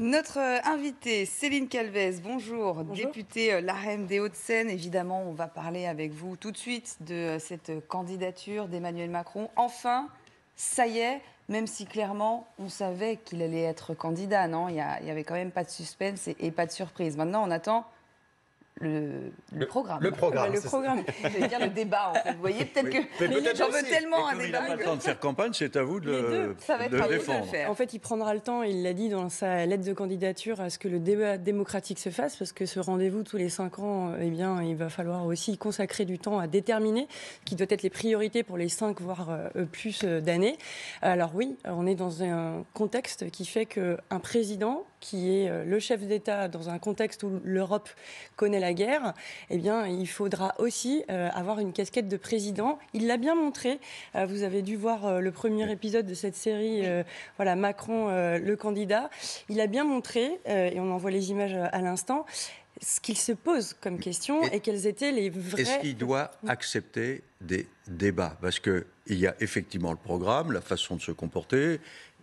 Notre euh, invitée, Céline Calvez, bonjour, députée euh, LAREM des Hauts-de-Seine. Évidemment, on va parler avec vous tout de suite de euh, cette candidature d'Emmanuel Macron. Enfin, ça y est, même si clairement on savait qu'il allait être candidat, non? Il n'y avait quand même pas de suspense et pas de surprise. Maintenant, on attend le, programme. Le programme. le programme. J'allais dire le débat, en fait. Vous voyez, peut-être que j'en veux tellement un débat. Il n'a pas le temps de faire campagne, c'est à vous de, le, Ça va être défendre. En fait, il prendra le temps, il l'a dit dans sa lettre de candidature, à ce que le débat démocratique se fasse, parce que ce rendez-vous tous les cinq ans, eh bien, il va falloir aussi consacrer du temps à déterminer qui doit être les priorités pour les cinq, voire euh, plus euh, d'années. Alors oui, on est dans un contexte qui fait qu'un président qui est euh, le chef d'État dans un contexte où l'Europe connaît la guerre, eh bien, il faudra aussi euh, avoir une casquette de président. Il l'a bien montré. Euh, vous avez dû voir le premier épisode de cette série, voilà, Macron, le candidat. Il a bien montré, et on envoie les images à l'instant, ce qu'il se pose comme question et, quels étaient les vrais. Est-ce qu'il doit accepter des débats? Parce qu'il y a effectivement le programme, la façon de se comporter,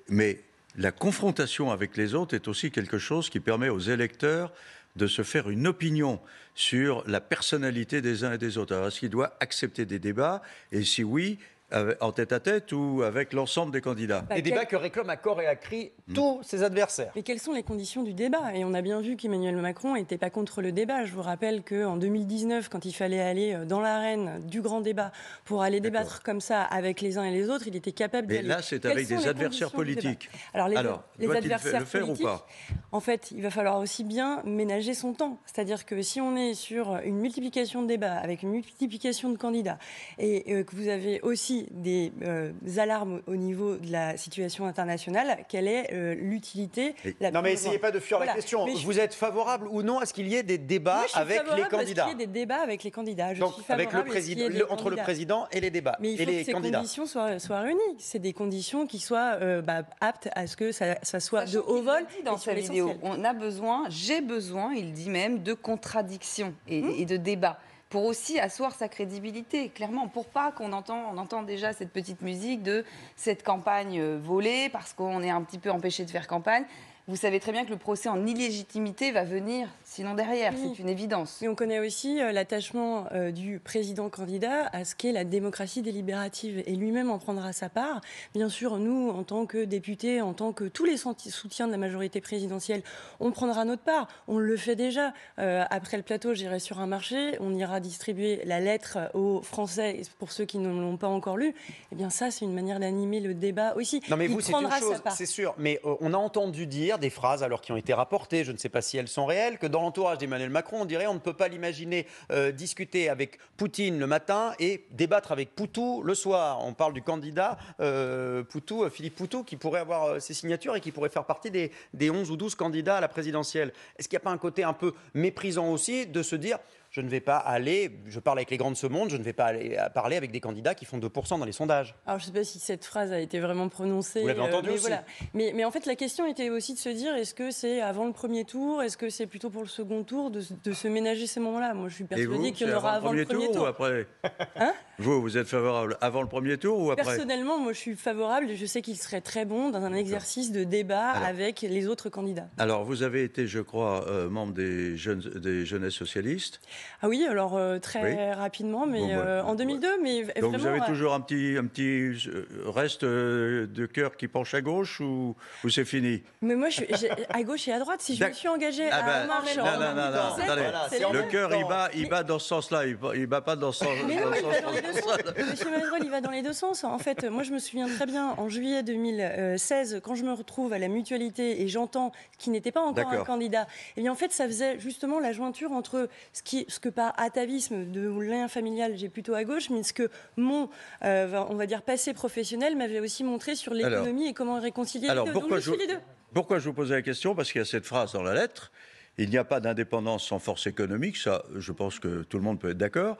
mais la confrontation avec les autres est aussi quelque chose qui permet aux électeurs de se faire une opinion sur la personnalité des uns et des autres. Alors, est-ce qu'il doit accepter des débats? Et si oui, en tête à tête ou avec l'ensemble des candidats. Des débats que réclament à corps et à cri hmm. tous ses adversaires. Mais quelles sont les conditions du débat? Et on a bien vu qu'Emmanuel Macron n'était pas contre le débat. Je vous rappelle qu'en 2019, quand il fallait aller euh, dans l'arène du grand débat pour aller débattre comme ça avec les uns et les autres, il était capable d'y Mais là, c'est avec des adversaires politiques. Alors, les, les adversaires le faire politiques, ou pas? en fait, il va falloir aussi bien ménager son temps. C'est-à-dire que si on est sur une multiplication de débats, avec une multiplication de candidats, et euh, que vous avez aussi des euh, alarmes au niveau de la situation internationale. Quelle est euh, l'utilité Non, mais essayez pas de fuir la question. Vous êtes favorable ou non à ce qu'il y ait des débats avec les candidats qu'il y ait des débats avec les candidats. Je Donc, avec le président, entre le président et les débats. Mais il faut et les que ces conditions soient, soient réunies. C'est des conditions qui soient euh, bah, aptes à ce que ça, soit de haut vol. Dans sa vidéo, on a besoin, j'ai besoin, il dit même, de contradictions et, et de débats pour aussi asseoir sa crédibilité, clairement, pour pas qu'on entend, on entend déjà cette petite musique de cette campagne euh, volée, parce qu'on est un petit peu empêché de faire campagne vous savez très bien que le procès en illégitimité va venir, sinon derrière, c'est une évidence. Et on connaît aussi euh, l'attachement euh, du président candidat à ce qu'est la démocratie délibérative, et lui-même en prendra sa part. Bien sûr, nous, en tant que députés, en tant que tous les soutiens de la majorité présidentielle, on prendra notre part. On le fait déjà. Euh, après le plateau, j'irai sur un marché, on ira distribuer la lettre aux Français, pour ceux qui ne l'ont pas encore lu. Eh bien, ça, c'est une manière d'animer le débat aussi. Non, mais vous, c'est une chose, c'est sûr. Mais on a entendu dire des phrases qui ont été rapportées, je ne sais pas si elles sont réelles, que dans l'entourage d'Emmanuel Macron, on dirait on ne peut pas l'imaginer euh, discuter avec Poutine le matin et débattre avec Poutou le soir. On parle du candidat euh, Poutou, euh, Philippe Poutou, qui pourrait avoir ses signatures et qui pourrait faire partie des, des 11 ou 12 candidats à la présidentielle. Est-ce qu'il n'y a pas un côté un peu méprisant aussi de se dire je ne vais pas aller, je parle avec les grands de ce monde, je ne vais pas aller parler avec des candidats qui font 2% dans les sondages. Alors je ne sais pas si cette phrase a été vraiment prononcée. Vous l'avez entendu mais, aussi. Voilà. Mais, mais, en fait, la question était aussi de se dire, est-ce que c'est avant le premier tour, est-ce que c'est plutôt pour le second tour, de, se ménager ces moments-là? Moi, je suis persuadée qu'il y en aura avant le premier, tour, ou après? Hein? Vous, vous êtes favorable avant le premier tour ou après? Personnellement, moi, je suis favorable. Je sais qu'il serait très bon dans un exercice de débat avec les autres candidats. Alors, vous avez été, je crois, euh, membre des, jeunes, des jeunesses socialistes. Ah oui, alors euh, très rapidement, mais euh, en 2002. Mais Donc vous avez toujours un petit, un petit reste de cœur qui penche à gauche ou, ou c'est fini? Mais moi, je à gauche et à droite. Si je me suis engagée ah à ben, marche, non, non, non, non, le cœur, il bat, il bat dans ce sens-là. Il, il bat pas dans ce sens. Mais non, il va dans les deux sens. Monsieur Malraux, il va dans les deux sens. En fait, moi, je me souviens très bien en juillet 2016, quand je me retrouve à la mutualité et j'entends qui n'était pas encore un candidat. Et bien en fait, ça faisait justement la jointure entre ce qui, ce que par atavisme de lien familial, j'ai plutôt à gauche, mais ce que mon, euh, on va dire, passé professionnel m'avait aussi montré sur l'économie et comment réconcilier alors, les deux. Pourquoi je, les deux. Pourquoi je vous posais la question? Parce qu'il y a cette phrase dans la lettre. Il n'y a pas d'indépendance sans force économique, ça je pense que tout le monde peut être d'accord.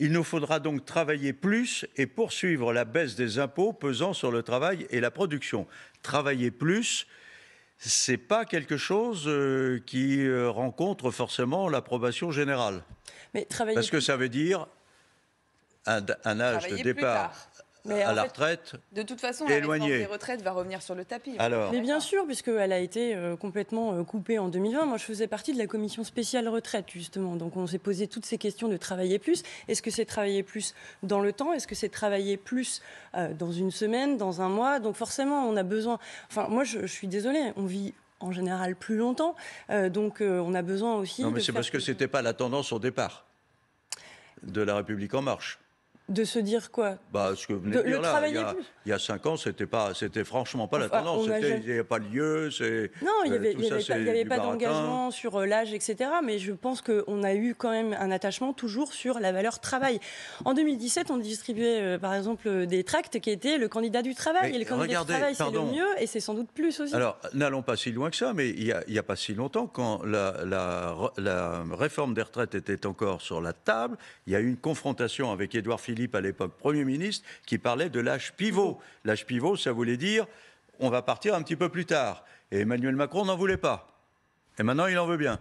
Il nous faudra donc travailler plus et poursuivre la baisse des impôts pesant sur le travail et la production. Travailler plus, c'est pas quelque chose euh, qui euh, rencontre forcément l'approbation générale. Mais Parce que ça veut dire un, âge de départ à la retraite. De toute façon, la réforme des retraites va revenir sur le tapis. Alors. Mais bien sûr, puisqu'elle a été euh, complètement euh, coupée en 2020. Moi, je faisais partie de la commission spéciale retraite, justement. Donc, on s'est posé toutes ces questions de travailler plus. Est-ce que c'est travailler plus dans le temps? Est-ce que c'est travailler plus euh, dans une semaine, dans un mois? Donc, forcément, on a besoin. Enfin, moi, je, je suis désolée, on vit en général plus longtemps. donc on a besoin aussi. Non, mais c'est parce que ce n'était pas la tendance au départ de la République en marche. De se dire quoi? Bah, ce que vous venez de, dire là, il y, a, cinq ans, c'était pas, c'était franchement pas la tendance. Il n'y a pas lieu. Non, il n'y avait, avait, pas, d'engagement sur euh, l'âge, etc. Mais je pense qu'on a eu quand même un attachement toujours sur la valeur travail. En 2017, on distribuait euh, par exemple des tracts qui étaient le candidat du travail. et le candidat du travail, c'est le mieux et c'est sans doute plus aussi. Alors, n'allons pas si loin que ça, mais il n'y a, a, pas si longtemps, quand la, la, la réforme des retraites était encore sur la table, il y a eu une confrontation avec Édouard Philippe Philippe, à l'époque Premier ministre, qui parlait de l'âge pivot. L'âge pivot, ça voulait dire on va partir un petit peu plus tard. Et Emmanuel Macron n'en voulait pas. Et maintenant, il en veut bien.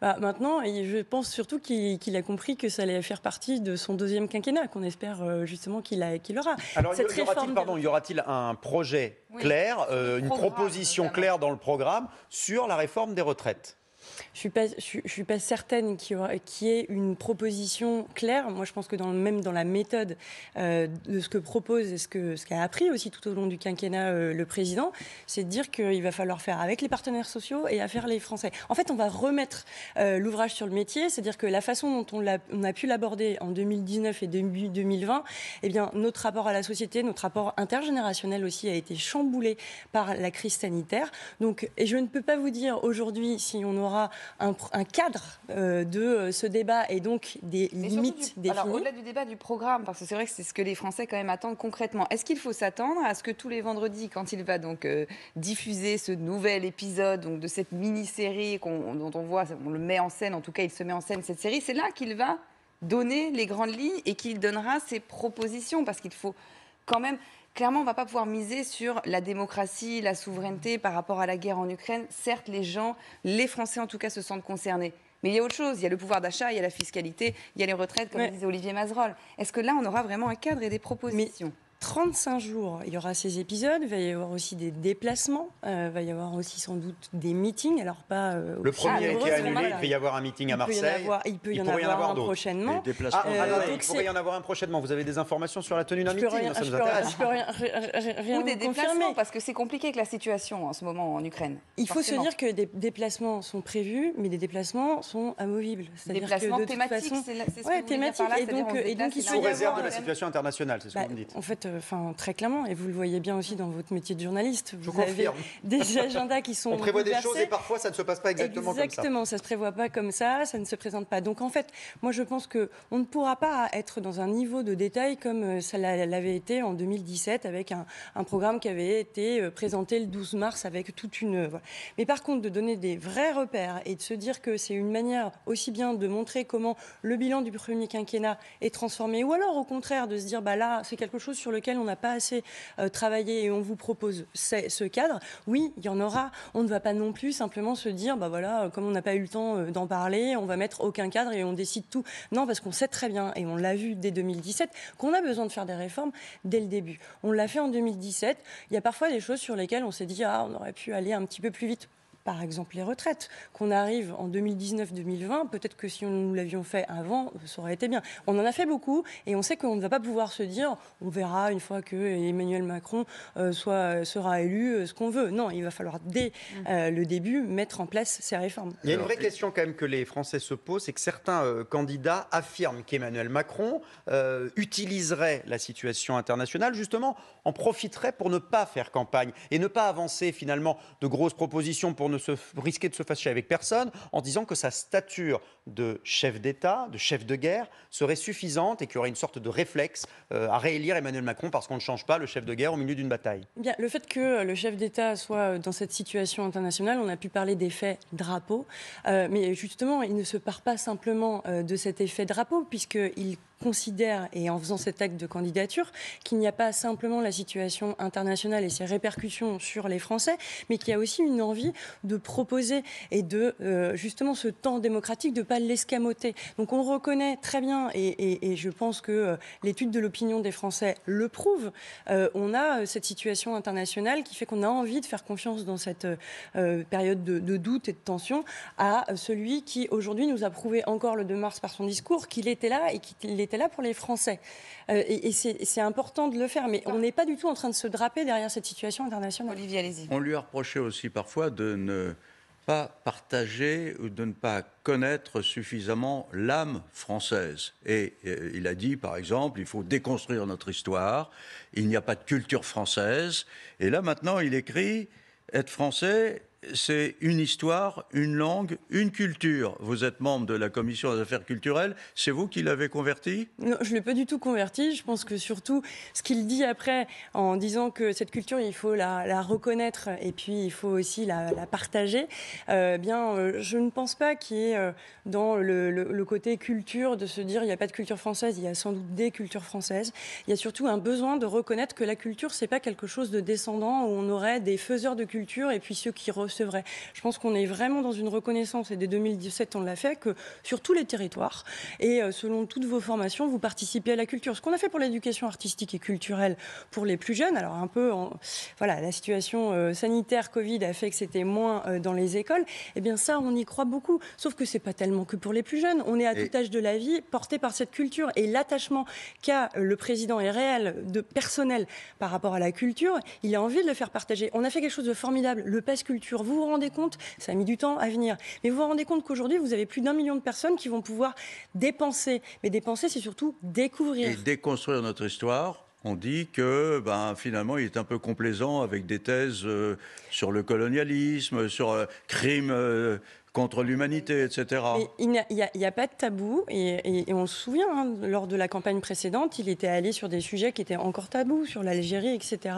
Bah, maintenant, je pense surtout qu'il a compris que ça allait faire partie de son deuxième quinquennat, qu'on espère euh, justement qu'il aura. Alors, y, aura-t-il, pardon, y aura-t-il un projet clair, euh, une proposition claire dans le programme sur la réforme des retraites? Je suis suis pas certaine qu'il y, ait une proposition claire. Moi, je pense que même dans la méthode euh, de ce que propose et ce qu'a appris aussi tout au long du quinquennat euh, le président, c'est de dire qu'il va falloir faire avec les partenaires sociaux et à faire les Français. En fait, on va remettre euh, l'ouvrage sur le métier, c'est-à-dire que la façon dont on a, pu l'aborder en 2019 et 2020, eh bien, notre rapport à la société, notre rapport intergénérationnel aussi a été chamboulé par la crise sanitaire. Donc, et je ne peux pas vous dire aujourd'hui si on aura un, cadre euh, de euh, ce débat et donc des limites définies. Alors au-delà du débat du programme, parce que c'est vrai que c'est ce que les Français quand même attendent concrètement. Est-ce qu'il faut s'attendre à ce que tous les vendredis, quand il va donc euh, diffuser ce nouvel épisode donc de cette mini-série dont on voit, on le met en scène, en tout cas il se met en scène cette série, c'est là qu'il va donner les grandes lignes et qu'il donnera ses propositions, parce qu'il faut quand même clairement, on ne va pas pouvoir miser sur la démocratie, la souveraineté par rapport à la guerre en Ukraine. Certes, les gens, les Français en tout cas, se sentent concernés. Mais il y a autre chose, il y a le pouvoir d'achat, il y a la fiscalité, il y a les retraites, comme disait Olivier Mazerolle. Est-ce que là, on aura vraiment un cadre et des propositions? 35 jours, il y aura ces épisodes, il va y avoir aussi des déplacements, euh, il va y avoir aussi sans doute des meetings. Alors pas euh, le premier qui est annulé, il peut y avoir un meeting à Marseille. il peut y en avoir, un prochainement. Ah, euh, il pourrait y en avoir un prochainement. Vous avez des informations sur la tenue d'un meeting rien, Ça nous intéresse. Je peux rien, rien Ou des déplacements, parce que c'est compliqué avec la situation en ce moment en Ukraine. Il faut se dire que des déplacements sont prévus, mais des déplacements sont amovibles. Déplacements que de thématiques, c'est ce que vous thématiques. Et donc, il faut sous réserve de la situation internationale, c'est ce que bah, vous me dites. En fait, enfin très clairement et vous le voyez bien aussi dans votre métier de journaliste. Vous avez des agendas qui sont. On prévoit des choses et parfois ça ne se passe pas exactement, comme ça. Exactement, ça se prévoit pas comme ça, ça ne se présente pas. Donc en fait, moi je pense qu'on ne pourra pas être dans un niveau de détail comme euh, ça l'avait été en 2017 avec un, programme qui avait été euh, présenté le 12 mars avec toute une. Mais par contre, de donner des vrais repères et de se dire que c'est une manière aussi bien de montrer comment le bilan du premier quinquennat est transformé, ou alors au contraire de se dire bah là c'est quelque chose sur lequel on n'a pas assez euh, travailler et on vous propose ce cadre, oui, il y en aura. On ne va pas non plus simplement se dire, bah voilà, comme on n'a pas eu le temps euh, d'en parler, on va mettre aucun cadre et on décide tout. Non, parce qu'on sait très bien, et on l'a vu dès 2017, qu'on a besoin de faire des réformes dès le début. On l'a fait en 2017. Il y a parfois des choses sur lesquelles on s'est dit, ah, on aurait pu aller un petit peu plus vite par exemple les retraites, qu'on arrive en 2019-2020, peut-être que si nous l'avions fait avant, ça aurait été bien. On en a fait beaucoup et on sait qu'on ne va pas pouvoir se dire, on verra une fois que Emmanuel Macron euh, soit, sera élu euh, ce qu'on veut. Non, il va falloir dès mmh. euh, le début mettre en place ces réformes. Il y a une vraie question quand même que les Français se posent, c'est que certains candidats affirment qu'Emmanuel Macron utiliserait la situation internationale, justement, en profiterait pour ne pas faire campagne et ne pas avancer finalement de grosses propositions pour ne se, risquer de se fâcher avec personne en disant que sa stature de chef d'État, de chef de guerre, serait suffisante et qu'il y aurait une sorte de réflexe euh, à réélire Emmanuel Macron parce qu'on ne change pas le chef de guerre au milieu d'une bataille. Bien, le fait que le chef d'État soit dans cette situation internationale, on a pu parler d'effet drapeau, euh, mais justement, il ne se part pas simplement euh, de cet effet drapeau puisqu'il considère, et en faisant cet acte de candidature, qu'il n'y a pas simplement la situation internationale et ses répercussions sur les Français, mais qu'il y a aussi une envie de proposer et de euh, justement ce temps démocratique de ne pas l'escamoter. Donc on reconnaît très bien, et, je pense que euh, l'étude de l'opinion des Français le prouve, euh, on a cette situation internationale qui fait qu'on a envie de faire confiance dans cette période de, de, doute et de tension à celui qui aujourd'hui nous a prouvé encore le 2 mars par son discours qu'il était là et qu'il était là pour les Français. et, et c'est important de le faire, mais on n'est pas du tout en train de se draper derrière cette situation internationale. Olivier, allez-y. On lui a reproché aussi parfois de ne pas partager ou de ne pas connaître suffisamment l'âme française. Et, euh, il a dit, par exemple, il faut déconstruire notre histoire, il n'y a pas de culture française. Et là, maintenant, il écrit, être français, c'est une histoire, une langue, une culture. Vous êtes membre de la commission des affaires culturelles. C'est vous qui l'avez converti Non, je ne l'ai pas du tout converti. Je pense que surtout, ce qu'il dit après, en disant que cette culture, il faut la, reconnaître et puis il faut aussi la, partager, euh, bien, euh, je ne pense pas qu'il y ait euh, dans le, côté culture de se dire il n'y a pas de culture française, il y a sans doute des cultures françaises. Il y a surtout un besoin de reconnaître que la culture, c'est pas quelque chose de descendant où on aurait des faiseurs de culture et puis ceux qui vrai. Je pense qu'on est vraiment dans une reconnaissance, et dès 2017 on l'a fait, que sur tous les territoires, et euh, selon toutes vos formations, vous participez à la culture. Ce qu'on a fait pour l'éducation artistique et culturelle pour les plus jeunes, alors un peu, voilà, la situation euh, sanitaire Covid a fait que c'était moins euh, dans les écoles, et eh bien ça, on y croit beaucoup. Sauf que c'est pas tellement que pour les plus jeunes. On est à tout âge de la vie porté par cette culture et l'attachement qu'a le président est réel de personnel par rapport à la culture. Il a envie de le faire partager. On a fait quelque chose de formidable, le passe culture vous vous rendez compte, ça a mis du temps à venir, mais vous vous rendez compte qu'aujourd'hui, vous avez plus d'un million de personnes qui vont pouvoir dépenser. Mais dépenser, c'est surtout découvrir. Et déconstruire notre histoire on dit que ben, finalement il est un peu complaisant avec des thèses euh, sur le colonialisme, sur euh, crime euh, contre l'humanité, etc. il n'y a, pas de tabou, et, on se souvient, hein, lors de la campagne précédente, il était allé sur des sujets qui étaient encore tabous, sur l'Algérie, etc.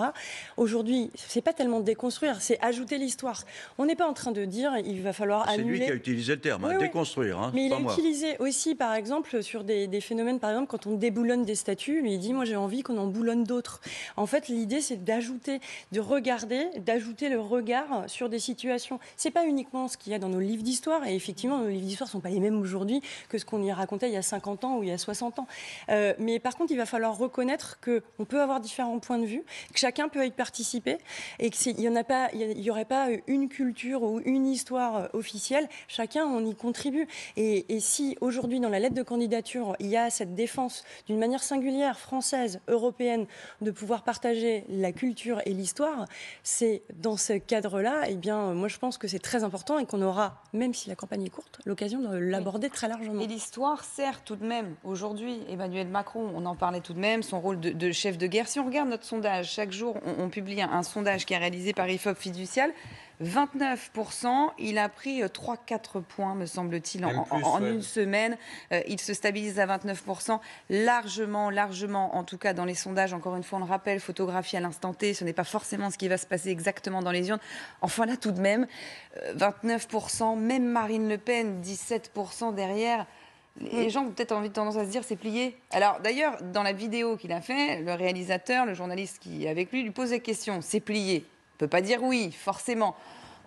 Aujourd'hui, c'est pas tellement déconstruire, c'est ajouter l'histoire. On n'est pas en train de dire il va falloir annuler... C'est lui qui a utilisé le terme, hein, déconstruire. Hein, Mais il a utilisé aussi, par exemple, sur des, phénomènes, par exemple, quand on déboulonne des statues, lui il dit moi j'ai envie qu'on en boulonne d'autres. En fait, l'idée c'est d'ajouter, de regarder, d'ajouter le regard sur des situations. C'est pas uniquement ce qu'il y a dans nos livres d'histoire. Et effectivement, nos livres d'histoire ne sont pas les mêmes aujourd'hui que ce qu'on y racontait il y a 50 ans ou il y a 60 ans. Euh, mais par contre, il va falloir reconnaître qu'on peut avoir différents points de vue, que chacun peut y participer et qu'il n'y aurait pas une culture ou une histoire euh, officielle. Chacun, on y contribue. Et, et si aujourd'hui, dans la lettre de candidature, il y a cette défense d'une manière singulière, française, européenne, de pouvoir partager la culture et l'histoire, c'est dans ce cadre-là, eh bien, moi, je pense que c'est très important et qu'on aura, même si la campagne est courte, l'occasion de l'aborder très largement. Et l'histoire sert tout de même aujourd'hui, Emmanuel Macron, on en parlait tout de même, son rôle de, chef de guerre. Si on regarde notre sondage, chaque jour, on, publie un, sondage qui est réalisé par IFOP Fiducial. 29%. Il a pris 3-4 euh, points, me semble-t-il, en, une semaine. Euh, il se stabilise à 29%, largement, largement, en tout cas dans les sondages. Encore une fois, on le rappelle, photographie à l'instant T, ce n'est pas forcément ce qui va se passer exactement dans les urnes. Enfin là, tout de même, 29%, euh, même Marine Le Pen, 17% derrière. Les gens ont peut-être envie de tendance à se dire c'est plié. Alors d'ailleurs, dans la vidéo qu'il a fait, le réalisateur, le journaliste qui est avec lui, lui pose la question c'est plié ne peut pas dire oui, forcément.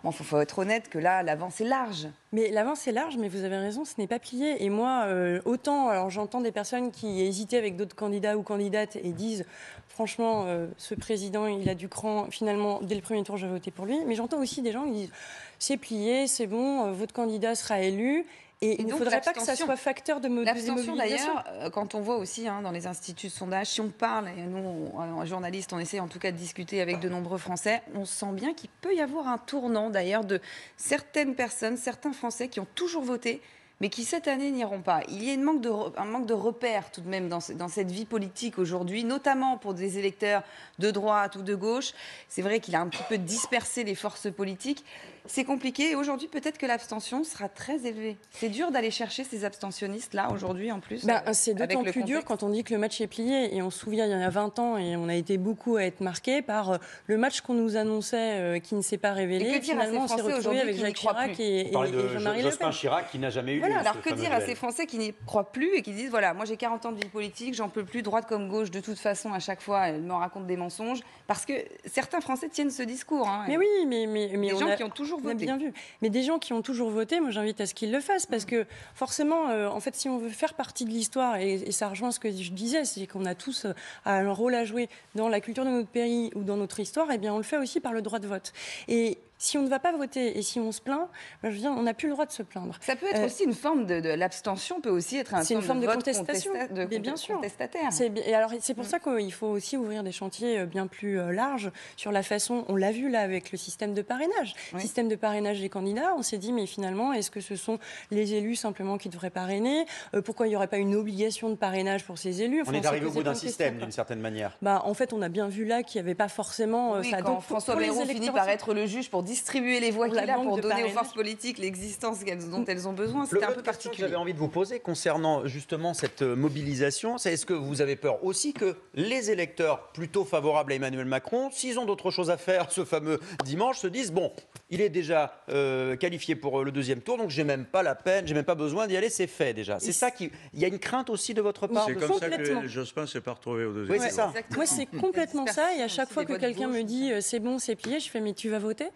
Bon, faut, être honnête que là, l'avance est large. Mais l'avance est large, mais vous avez raison, ce n'est pas plié. Et moi, euh, autant, j'entends des personnes qui hésitaient avec d'autres candidats ou candidates et disent, franchement, euh, ce président, il a du cran, finalement, dès le premier tour, j'ai voté pour lui. Mais j'entends aussi des gens qui disent, c'est plié, c'est bon, euh, votre candidat sera élu. Et, il ne faudrait pas que ça soit facteur de L'abstention, d'ailleurs, euh, quand on voit aussi hein, dans les instituts de sondage, si on parle, et nous, en journalistes, on essaie en tout cas de discuter avec de nombreux Français, on sent bien qu'il peut y avoir un tournant d'ailleurs de certaines personnes, certains Français qui ont toujours voté mais qui cette année n'iront pas. Il y a manque de, un manque de repères tout de même dans, dans cette vie politique aujourd'hui, notamment pour des électeurs de droite ou de gauche. C'est vrai qu'il a un petit peu dispersé les forces politiques c'est compliqué. Et aujourd'hui, peut-être que l'abstention sera très élevée. C'est dur d'aller chercher ces abstentionnistes-là aujourd'hui en plus. Bah, c'est d'autant plus dur quand on dit que le match est plié. Et on se souvient, il y a 20 ans, et on a été beaucoup à être marqué par euh, le match qu'on nous annonçait euh, qui ne s'est pas révélé. Et que finalement, on s'est retrouvé avec Jacques Chirac et, et, Jean-Marie Le Pen. Chirac qui n'a jamais eu lieu. alors que dire à ces Français qui n'y croient plus et qui disent voilà, moi j'ai 40 ans de vie politique, j'en peux plus, droite comme gauche, de toute façon, à chaque fois, elle me raconte des mensonges. Parce que certains Français tiennent ce discours. Hein. mais oui, mais. mais, mais des gens qui ont toujours voté. bien vu. Mais des gens qui ont toujours voté, moi j'invite à ce qu'ils le fassent. Parce que forcément, euh, en fait, si on veut faire partie de l'histoire, et, ça rejoint ce que je disais, c'est qu'on a tous euh, un rôle à jouer dans la culture de notre pays ou dans notre histoire, et eh bien on le fait aussi par le droit de vote. Et si on ne va pas voter et si on se plaint, ben, je veux dire, on n'a plus le droit de se plaindre. Ça peut être euh, aussi une forme de, l'abstention, peut aussi être un une forme de, de contestation, de, bien sûr. contestataire. Et alors c'est pour mm. ça qu'il faut aussi ouvrir des chantiers euh, bien plus euh, larges sur la façon. On l'a vu là avec le système de parrainage, système de parrainage des candidats. On s'est dit mais finalement est-ce que ce sont les élus simplement qui devraient parrainer? Pourquoi il n'y aurait pas une obligation de parrainage pour ces élus? On est arrivé au bout d'un système d'une certaine manière. Bah en fait on a bien vu là qu'il n'y avait pas forcément. Oui, ça, quand François Bayrou finit par être le juge pour distribuer les voix pour donner aux forces politiques l'existence dont elles ont besoin. C'est un peu particulier. J'avais envie de vous poser concernant justement cette euh, mobilisation, c'est est-ce que vous avez peur aussi que les électeurs plutôt favorables à Emmanuel Macron, s'ils ont d'autres choses à faire ce fameux dimanche, se disent bon, il est déjà euh, qualifié pour euh, le deuxième tour, donc j'ai même pas la peine, j'ai même pas besoin d'y aller, c'est fait déjà. C'est ça qui, il y a une crainte aussi de votre part? C'est comme ça que Jospin s'est pas retrouvé au deuxième. Oui, c'est ça. Moi, c'est complètement ça. Et à chaque fois que quelqu'un me dit c'est bon, c'est plié, je fais mais tu vas voter?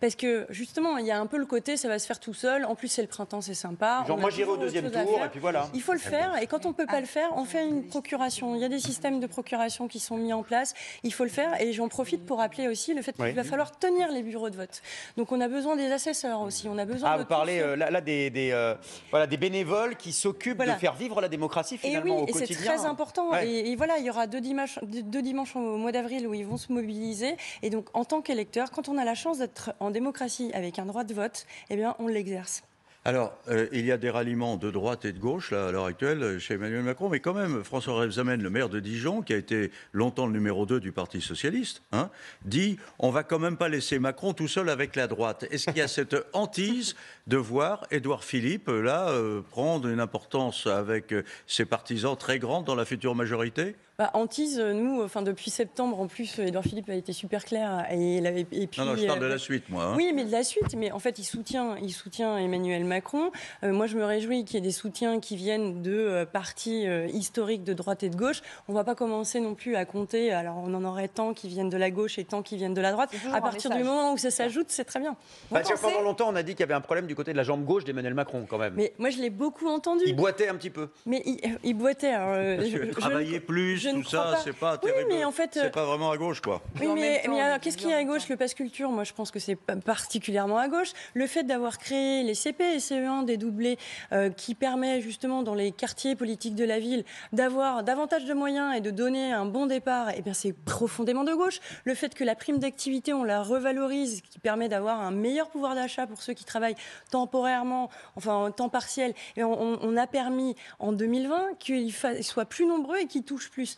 Parce que justement, il y a un peu le côté, ça va se faire tout seul. En plus, c'est le printemps, c'est sympa. Genre, moi, j'irai au deuxième tour, et puis voilà. Il faut le faire, et quand on ne peut pas le faire, on fait une procuration. Il y a des systèmes de procuration qui sont mis en place. Il faut le faire, et j'en profite pour rappeler aussi le fait qu'il va falloir tenir les bureaux de vote. Donc, on a besoin des assesseurs aussi. On a besoin. Ah, vous parlez euh, là, des, euh, voilà, des bénévoles qui s'occupent de faire vivre la démocratie finalement et oui, et c'est très important. Et, voilà, il y aura deux dimanches, deux dimanches au mois d'avril où ils vont se mobiliser. Et donc, en tant qu'électeur, quand on a la chance d'être en démocratie avec un droit de vote, eh bien, on l'exerce. Alors, euh, il y a des ralliements de droite et de gauche là, à l'heure actuelle chez Emmanuel Macron, mais quand même, François Rebsamen, le maire de Dijon, qui a été longtemps le numéro 2 du Parti socialiste, hein, dit on va quand même pas laisser Macron tout seul avec la droite. Est-ce qu'il y a cette hantise de voir Édouard Philippe là euh, prendre une importance avec ses partisans très grande dans la future majorité? Bah, Antise, nous, enfin depuis septembre, en plus, Edouard Philippe a été super clair. Et, et puis, non, non, je parle de la suite, moi. Hein. Oui, mais de la suite. Mais en fait, il soutient, il soutient Emmanuel Macron. Euh, moi, je me réjouis qu'il y ait des soutiens qui viennent de euh, partis euh, historiques de droite et de gauche. On ne va pas commencer non plus à compter. Alors, on en aurait tant qui viennent de la gauche et tant qui viennent de la droite. À partir du moment où ça s'ajoute, c'est très bien. Bah, pendant longtemps, on a dit qu'il y avait un problème du côté de la jambe gauche d'Emmanuel Macron, quand même. Mais moi, je l'ai beaucoup entendu. Il boitait un petit peu. Mais il, boitait. travaillait plus, tout ça, c'est pas oui, mais en fait, c'est pas vraiment à gauche, quoi. Oui, mais, qu'est-ce qui est à gauche Le passe culture, moi, je pense que c'est particulièrement à gauche. Le fait d'avoir créé les CP et CE1 dédoublés, euh, qui permet justement dans les quartiers politiques de la ville d'avoir davantage de moyens et de donner un bon départ, eh bien, c'est profondément de gauche. Le fait que la prime d'activité, on la revalorise, qui permet d'avoir un meilleur pouvoir d'achat pour ceux qui travaillent temporairement, enfin en temps partiel, et on, on a permis en 2020 qu'ils soient plus nombreux et qu'ils touchent plus.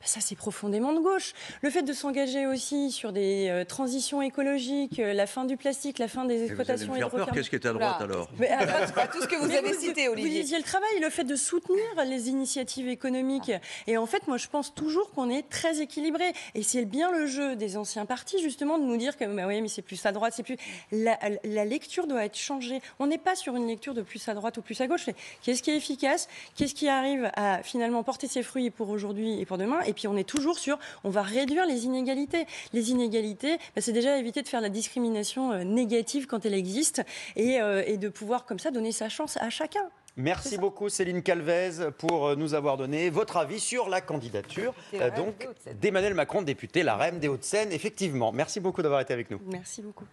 Ben, ça, c'est profondément de gauche. Le fait de s'engager aussi sur des euh, transitions écologiques, euh, la fin du plastique, la fin des exploitations hydrocarbures. Qu'est-ce qui est à droite alors mais, Tout ce que vous avez cité, Olivier. Vous disiez le travail, le fait de soutenir les initiatives économiques. Et en fait, moi, je pense toujours qu'on est très équilibré. Et c'est bien le jeu des anciens partis, justement, de nous dire que bah oui, mais c'est plus à droite, c'est plus. La, la, lecture doit être changée. On n'est pas sur une lecture de plus à droite ou plus à gauche. Qu'est-ce qui est efficace? Qu'est-ce qui arrive à finalement porter ses fruits pour aujourd'hui et pour demain? Et puis on est toujours sur, on va réduire les inégalités. Les inégalités, bah, c'est déjà éviter de faire la discrimination euh, négative quand elle existe euh, et, de pouvoir comme ça donner sa chance à chacun. Merci beaucoup Céline Calvez pour euh, nous avoir donné votre avis sur la candidature donc d'Emmanuel Macron, député la REM des Hauts-de-Seine. Effectivement, merci beaucoup d'avoir été avec nous. Merci beaucoup.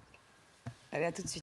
Allez, à tout de suite.